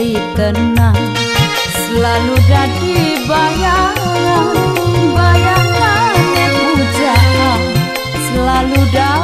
kembali tenang. Selalu jadi bayangan Bayangan yang pujaan Selalu dah